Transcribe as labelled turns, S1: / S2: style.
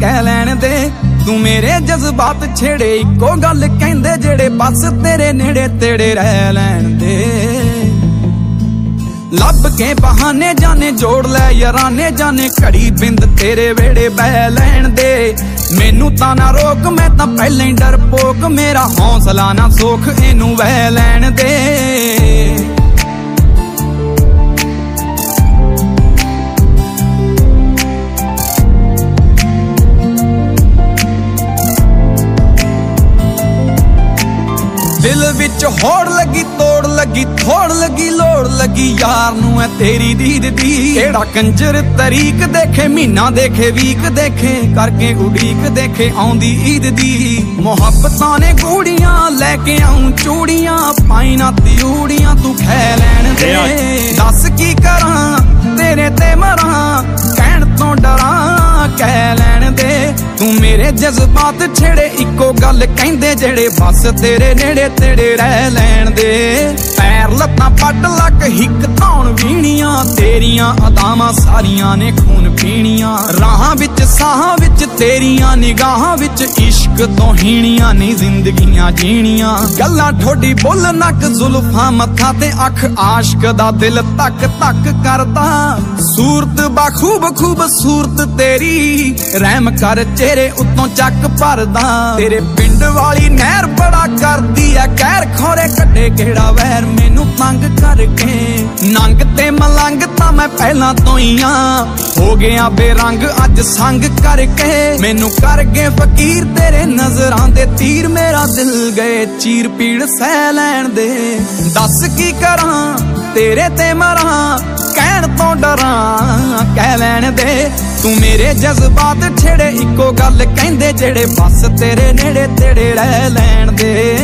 S1: ਕਹਿ ਲੈਣ ਦੇ। ਤੂੰ ਮੇਰੇ ਜਜ਼ਬਾਤ ਛੇੜੇ, ਇੱਕੋ ਗੱਲ ਕਹਿੰਦੇ ਜਿਹੜੇ ਬਸ ਤੇਰੇ ਨੇੜੇ ਤੇੜੇ ਰਹਿ ਲੈਣ ਦੇ। ਲੱਭ ਕੇ ਬਹਾਨੇ ਜਾਣੇ ਜੋੜ ਲੈ ਯਾਰਾਨੇ ਜਾਣੇ ਘੜੀ ਬਿੰਦ ਤੇਰੇ ਵੇੜੇ ਬਹਿ ਲੈਣ ਦੇ। ਮੈਨੂੰ ਤਾਂ ਨਾ ਰੋਕ, ਮੈਂ ਤਾਂ ਪਹਿਲਾਂ ਹੀ ਡਰਪੋਕ ਮੇਰਾ ਹੌਸਲਾ ਨਾ ਸੋਖ, ਇਹਨੂੰ ਵਹਿ ਲੈਣ ਦੇ। ਦਿਲ ਵਿੱਚ ਹੋੜ ਲੱਗੀ ਤੋੜ ਲੱਗੀ ਥੋੜ ਲੱਗੀ ਲੋੜ ਲੱਗੀ ਯਾਰ ਨੂੰ ਐ ਤੇਰੀ ਦੀਦ ਦੀ। ਕਿਹੜਾ ਕੰਜਰ ਤਰੀਕ ਦੇਖੇ ਮਹੀਨਾ ਦੇਖੇ ਵੀਕ ਦੇਖੇ ਕਰਕੇ ਉਡੀਕ ਦੇਖੇ ਆਉਂਦੀ ਈਦ ਦੀ। ਮੁਹੱਬਤਾਂ ਨੇ ਗੂੜੀਆਂ ਲੈ ਕੇ ਆਉਂ ਚੂੜੀਆਂ ਪਾਈ ਨਾ ਤਿਊੜੀਆਂ ਤੂੰ ਖੈ ਲੈਣ ਦੇ। ਦੱਸ ਕੀ ਕਰਾਂ ਤੇਰੇ ਤੇ ਮੇਰੇ ਜਜ਼ਬਾਤ ਛੇੜੇ ਇੱਕੋ ਗੱਲ ਕਹਿੰਦੇ ਜਿਹੜੇ ਬਸ ਤੇਰੇ ਨੇੜੇ ਤੇੜੇ ਰਹਿ ਲੈਣ ਦੇ। ਪੈਰ ਲੱਤਾਂ ਪੱਟ ਲੱਕ ਹਿੱਕ ਧੌਣ ਵੀਣੀਆਂ, ਤੇਰੀਆਂ ਅਦਾਵਾਂ ਸਾਰੀਆਂ ਨੇ ਖੂਨ ਪੀਣੀਆਂ। ਰਾਹਾਂ ਵਿੱਚ ਸਾਹਾਂ ਤੇਰੀਆਂ ਨਿਗਾਹਾਂ ਵਿੱਚ ਇਸ਼ਕ ਤੋਂ ਹੀਣੀਆਂ ਨਹੀਂ ਜ਼ਿੰਦਗੀਆਂ ਜੀਣੀਆਂ। ਗੱਲਾਂ ਠੋਡੀ ਬੁੱਲ ਨੱਕ ਜ਼ੁਲਫਾਂ ਮੱਥਾ ਤੇ ਅੱਖ ਆਸ਼ਕ ਦਾ ਦਿਲ ਤੱਕ ਤੱਕ ਕਰਦਾ। ਸੂਰਤ ਬਾਖੂਬ ਖੂਬਸੂਰਤ ਤੇਰੀ, ਰਹਿਮ ਕਰ ਚਿਹਰੇ ਉੱਤੋਂ ਚੱਕ ਭਰਦਾ। ਤੇਰੇ ਪਿੰਡ ਵਾਲੀ ਨਹਿਰ ਬੜਾ ਕਰਦੀ ਐ ਕਹਿਰ ਖੋਰੇ ਕੱਢੇ ਕਿਹੜਾ ਵੈਰ ਮੈਨੂੰ ਤੰਗ ਕਰਕੇ। ਨੰਗ ਤੇ ਮੈਂ ਪਹਿਲਾਂ ਤੋਂ ਹੀ ਆ। ਹੋ ਗਿਆ ਬੇਰੰਗ, ਅੱਜ ਸੰਗ ਕਰਕੇ। ਮੈਨੂੰ ਕਰ ਗਏ ਫਕੀਰ, ਤੇਰੇ ਨਜ਼ਰਾਂ ਦੇ ਤੀਰ ਮੇਰਾ ਦਿਲ ਗਏ। ਚੀਰ ਪੀੜ ਸਹਿ ਲੈਣ ਦੇ। ਦੱਸ ਕੀ ਕਰਾਂ, ਤੇਰੇ ਤੇ ਮਰਾਂ। ਕਹਿਣ ਤੋਂ ਡਰਾਂ, ਕਹਿ ਲੈਣ ਦੇ। ਤੂੰ ਮੇਰੇ ਜਜ਼ਬਾਤ ਛੇੜੇ, ਇੱਕੋ ਗੱਲ ਕਹਿੰਦੇ ਜਿਹੜੇ ਬਸ ਤੇਰੇ ਨੇੜੇ ਤੇੜੇ ਰਹਿ ਲੈਣ ਦੇ।